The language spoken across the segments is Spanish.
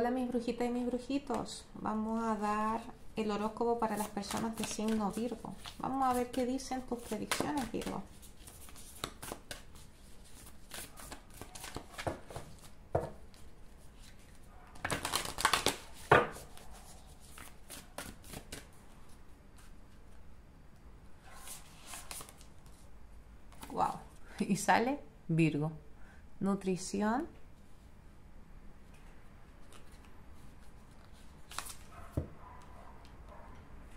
Hola mis brujitas y mis brujitos. Vamos a dar el horóscopo para las personas de signo Virgo. Vamos a ver qué dicen tus predicciones, Virgo. Wow. Y sale Virgo. Nutrición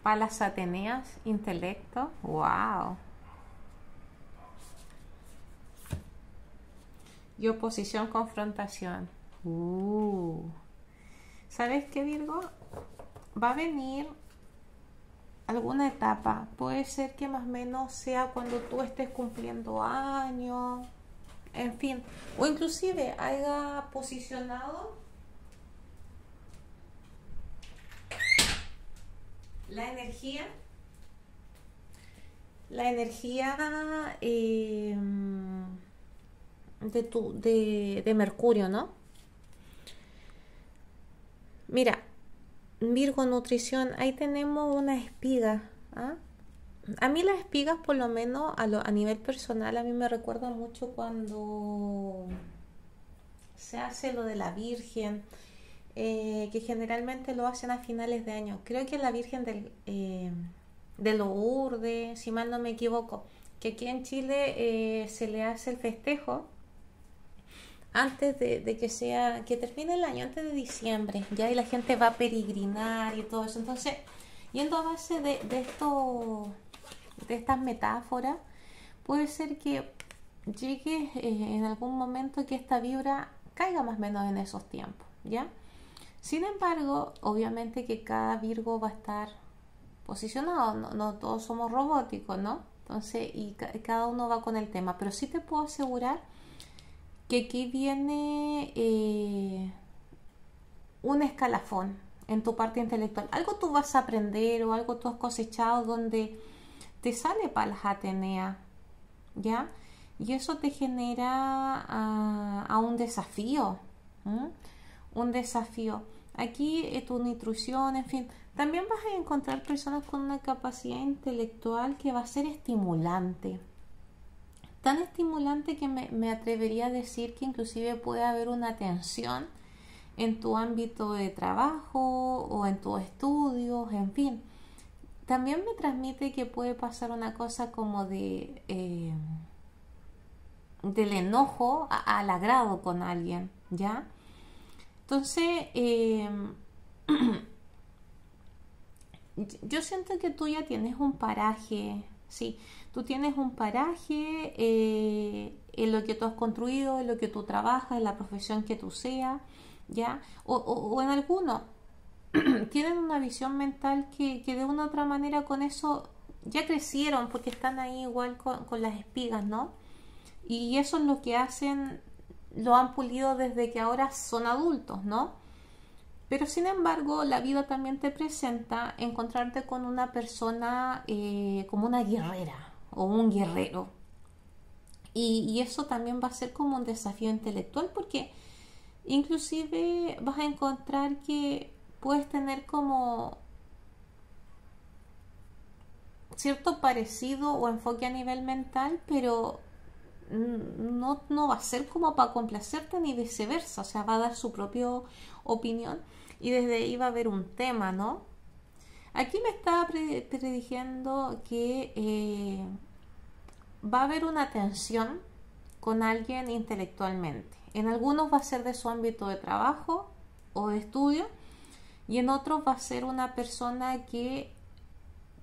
Palas Ateneas, intelecto. ¡Wow! Y oposición, confrontación. Uh. ¿Sabes qué, Virgo? Va a venir alguna etapa. Puede ser que más o menos sea cuando tú estés cumpliendo años. En fin. O inclusive haya posicionado la energía, la energía eh, de, tu, de, Mercurio, ¿no? Mira, Virgo Nutrición, ahí tenemos una espiga. ¿ah? A mí las espigas, por lo menos a, a nivel personal, a mí me recuerda mucho cuando se hace lo de la Virgen eh, que generalmente lo hacen a finales de año. Creo que la Virgen del, eh, de Lourdes, si mal no me equivoco, que aquí en Chile eh, se le hace el festejo antes de, que sea, que termine el año, antes de diciembre, ya y la gente va a peregrinar y todo eso. Entonces, yendo a base de, de esto, de estas metáforas, puede ser que llegue en algún momento que esta vibra caiga más o menos en esos tiempos, ¿ya? Sin embargo, obviamente que cada Virgo va a estar posicionado, no, todos somos robóticos, ¿no? Entonces, y cada uno va con el tema, pero sí te puedo asegurar que aquí viene eh, un escalafón en tu parte intelectual. Algo tú vas a aprender o algo tú has cosechado donde te sale para las Atenea, ¿ya? Y eso te genera a, un desafío, un desafío. Aquí eh, tu nutrición, en fin, también vas a encontrar personas con una capacidad intelectual que va a ser estimulante. Tan estimulante que me, atrevería a decir que inclusive puede haber una tensión en tu ámbito de trabajo o en tus estudios, en fin. También me transmite que puede pasar una cosa como de eh, del enojo al agrado con alguien, ¿ya? Entonces, em, yo siento que tú ya tienes un paraje, sí, tú tienes un paraje eh, en lo que tú has construido, en lo que tú trabajas, en la profesión que tú seas, ¿ya? O, en alguno, tienen una visión mental que, de una u otra manera con eso ya crecieron porque están ahí igual con, con las espigas, ¿no? Y eso es lo que hacen lo han pulido desde que ahora son adultos, ¿no? Pero sin embargo, la vida también te presenta encontrarte con una persona eh, como una guerrera o un guerrero. Y, eso también va a ser como un desafío intelectual porque inclusive vas a encontrar que puedes tener como cierto parecido o enfoque a nivel mental, pero no, no va a ser como para complacerte ni viceversa, o sea, va a dar su propia opinión y desde ahí va a haber un tema, ¿no? Aquí me está prediciendo que eh, va a haber una tensión con alguien intelectualmente. En algunos va a ser de su ámbito de trabajo o de estudio y en otros va a ser una persona que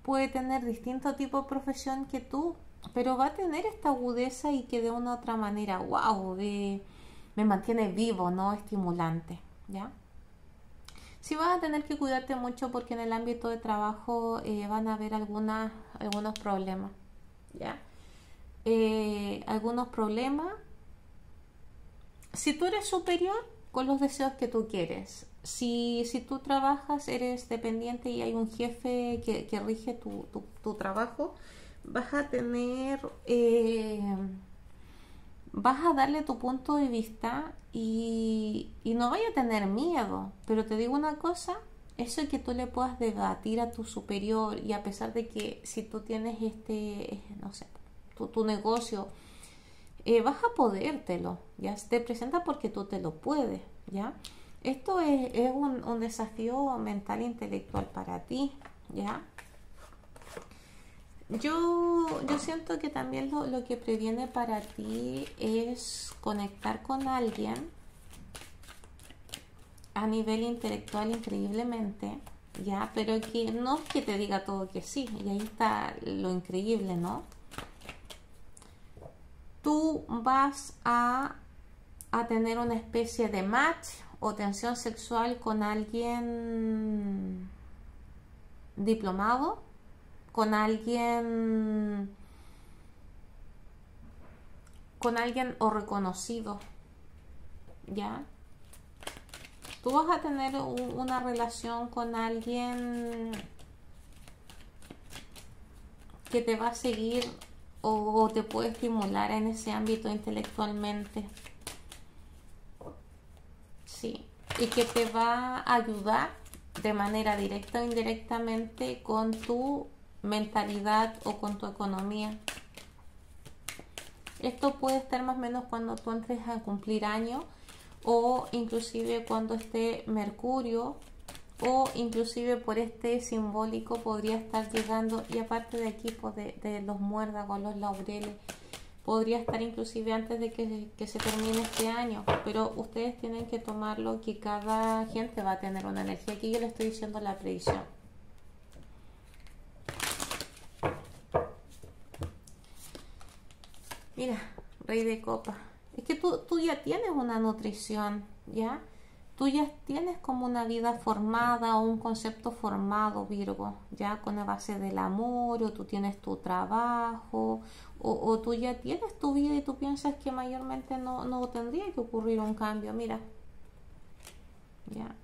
puede tener distinto tipo de profesión que tú pero va a tener esta agudeza y que de una u otra manera, wow, me mantiene vivo, ¿no? Estimulante, ¿ya? Sí vas a tener que cuidarte mucho porque en el ámbito de trabajo eh, van a haber algunos problemas, ¿ya? Eh, algunos problemas. Si tú eres superior, con los deseos que tú quieres. Si, si tú trabajas, eres dependiente y hay un jefe que, que rige tu, tu trabajo, vas a tener, eh, vas a darle tu punto de vista y, no vaya a tener miedo. Pero te digo una cosa, eso que tú le puedas debatir a tu superior y a pesar de que si tú tienes este, no sé, tu, negocio, eh, vas a podértelo, ya te presenta porque tú te lo puedes, ya. Esto es, un, un, desafío mental e intelectual para ti, ya. Yo, yo siento que también lo, lo que previene para ti es conectar con alguien a nivel intelectual increíblemente, ¿ya? Pero que no es que te diga todo que sí, y ahí está lo increíble, ¿no? Tú vas a, a tener una especie de match o tensión sexual con alguien diplomado, con alguien con alguien o reconocido, ¿ya? tú vas a tener una relación con alguien que te va a seguir o, te puede estimular en ese ámbito intelectualmente. Sí, y que te va a ayudar de manera directa o indirectamente con tu mentalidad o con tu economía. Esto puede estar más o menos cuando tú entres a cumplir años o inclusive cuando esté Mercurio o inclusive por este simbólico podría estar llegando y aparte de aquí pues, de, los muérdagos, los laureles podría estar inclusive antes de que, que, se termine este año. Pero ustedes tienen que tomarlo que cada gente va a tener una energía. Aquí yo le estoy diciendo la predicción mira rey de copa es que tú, tú ya tienes una nutrición, ¿ya? Tú ya tienes como una vida formada o un concepto formado, Virgo, ya con la base del amor, o tú tienes tu trabajo, o, o tú ya tienes tu vida y tú piensas que mayormente no, no tendría que ocurrir un cambio. Mira, ya.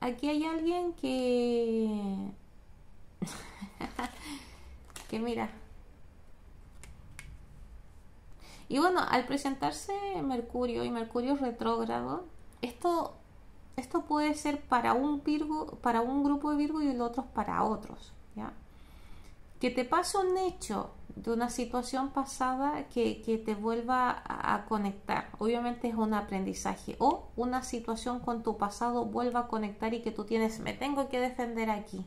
Aquí hay alguien que... que mira, y bueno, al presentarse Mercurio y Mercurio retrógrado, esto, esto puede ser para un Virgo, para un grupo de Virgo y el otro para otros, ¿ya? Que te pase un hecho de una situación pasada que, que te vuelva a, conectar. Obviamente es un aprendizaje. O una situación con tu pasado vuelva a conectar y que tú tienes, me tengo que defender aquí.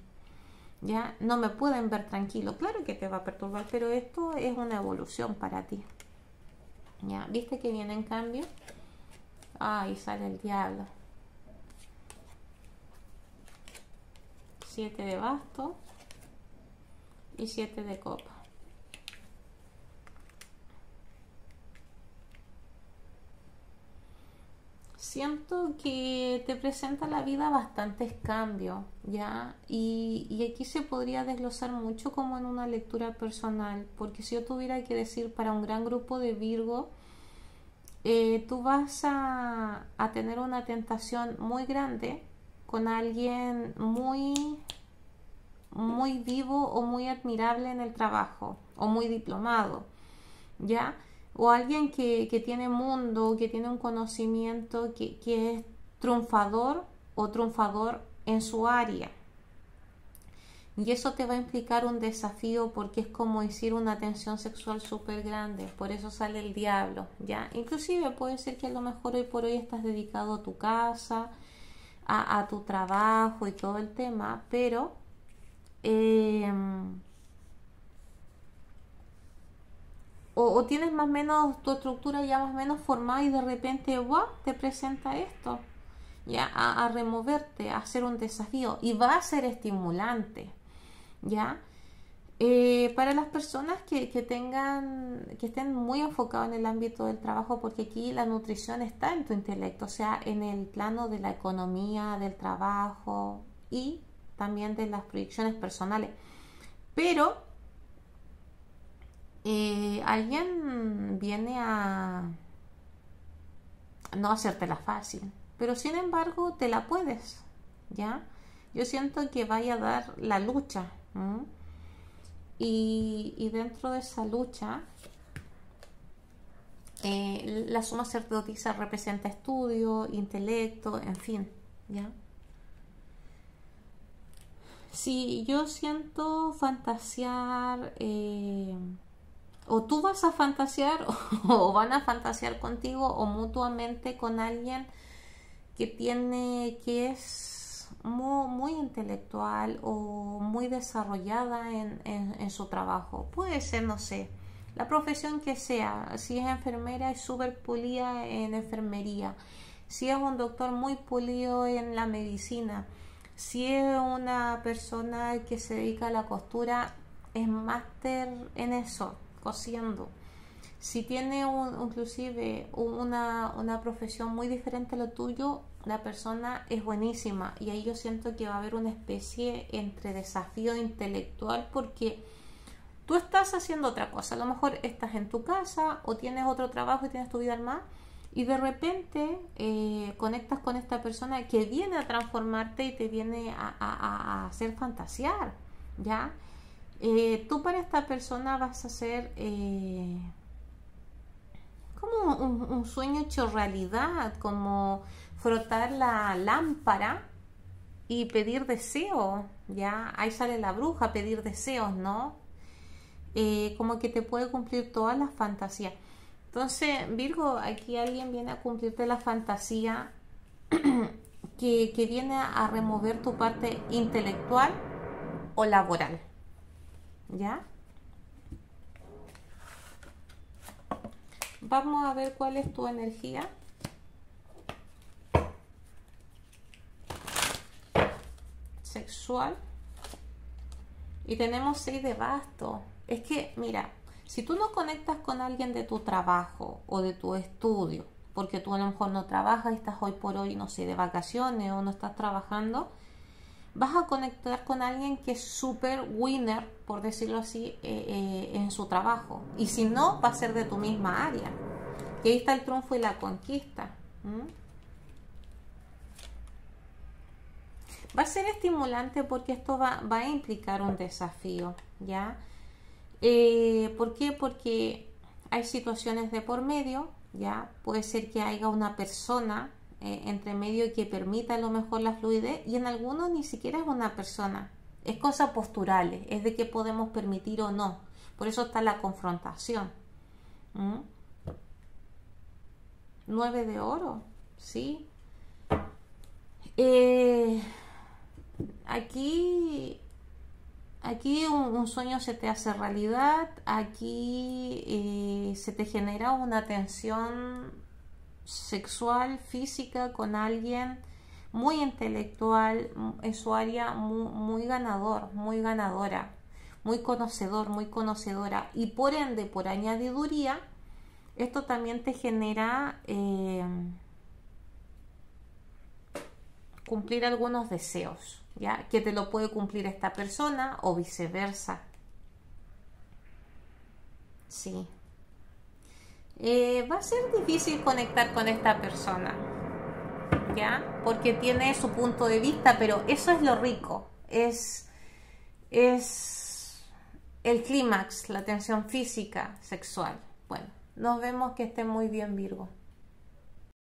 Ya no me pueden ver tranquilo. Claro que te va a perturbar, pero esto es una evolución para ti. ¿Ya? ¿Viste que viene en cambio? Ahí sale el diablo. Siete de basto y siete de copa. Siento que te presenta la vida bastantes cambios, ¿ya? Y, aquí se podría desglosar mucho como en una lectura personal, porque si yo tuviera que decir para un gran grupo de Virgo, eh, tú vas a, a tener una tentación muy grande con alguien muy muy vivo o muy admirable en el trabajo o muy diplomado, ¿ya? O alguien que, que tiene mundo, que tiene un conocimiento, que, que es triunfador o triunfador en su área. Y eso te va a implicar un desafío porque es como decir una tensión sexual súper grande. Por eso sale el diablo, ¿ya? Inclusive puede ser que a lo mejor hoy por hoy estás dedicado a tu casa, a, a tu trabajo y todo el tema, pero eh, o, tienes más o menos tu estructura ya más o menos formada y de repente te presenta esto. Ya a, removerte a hacer un desafío y va a ser estimulante ya eh, para las personas que, que, tengan que estén muy enfocados en el ámbito del trabajo porque aquí la nutrición está en tu intelecto o sea en el plano de la economía del trabajo y también de las proyecciones personales. Pero eh, alguien viene a no hacértela fácil, pero sin embargo te la puedes, ¿ya? Yo siento que vaya a dar la lucha y, y, dentro de esa lucha Eh, la suma sacerdotisa representa estudio, intelecto, en fin, ¿ya? Si yo siento fantasear, eh, o tú vas a fantasear, o, van a fantasear contigo, o mutuamente con alguien que tiene, que es muy, intelectual o muy desarrollada en, en su trabajo. Puede ser, no sé, la profesión que sea, si es enfermera es súper pulida en enfermería, si es un doctor muy pulido en la medicina, si es una persona que se dedica a la costura, es máster en eso, cosiendo. Si tiene inclusive una, una profesión muy diferente a lo tuyo, la persona es buenísima y ahí yo siento que va a haber una especie entre desafío intelectual porque tú estás haciendo otra cosa, a lo mejor estás en tu casa o tienes otro trabajo y tienes tu vida al más y de repente eh, conectas con esta persona que viene a transformarte y te viene a, hacer fantasear, ¿ya? Eh, tú para esta persona vas a ser eh, como un, sueño hecho realidad, como frotar la lámpara y pedir deseos, ¿ya? Ahí sale la bruja, pedir deseos, ¿no? como que te puede cumplir todas las fantasías. Entonces, Virgo, aquí alguien viene a cumplirte la fantasía que, viene a remover tu parte intelectual o laboral. ¿Ya? Vamos a ver cuál es tu energía. Sexual. Y tenemos seis de basto. Es que, mira, si tú no conectas con alguien de tu trabajo o de tu estudio, porque tú a lo mejor no trabajas estás hoy por hoy, no sé, de vacaciones o no estás trabajando, vas a conectar con alguien que es súper winner, por decirlo así, eh, eh, en su trabajo. Y si no, va a ser de tu misma área. Y ahí está el triunfo y la conquista. Va a ser estimulante porque esto va, va a implicar un desafío, ¿ya? Eh, ¿Por qué? Porque hay situaciones de por medio, ya puede ser que haya una persona eh, entre medio que permita a lo mejor la fluidez y en algunos ni siquiera es una persona, es cosa posturales, es de que podemos permitir o no. Por eso está la confrontación. ¿Mm? Nueve de oro, sí. Eh, aquí Aquí un, sueño se te hace realidad, aquí eh, se te genera una tensión sexual, física con alguien muy intelectual, en su área muy, ganador, muy ganadora, muy conocedor, muy conocedora. Y por ende, por añadiduría, esto también te genera eh, cumplir algunos deseos. ¿ya? Que te lo puede cumplir esta persona o viceversa. Sí. Eh, va a ser difícil conectar con esta persona, ¿ya? Porque tiene su punto de vista, pero eso es lo rico, es, es el clímax, la tensión física, sexual. Bueno, nos vemos que esté muy bien Virgo.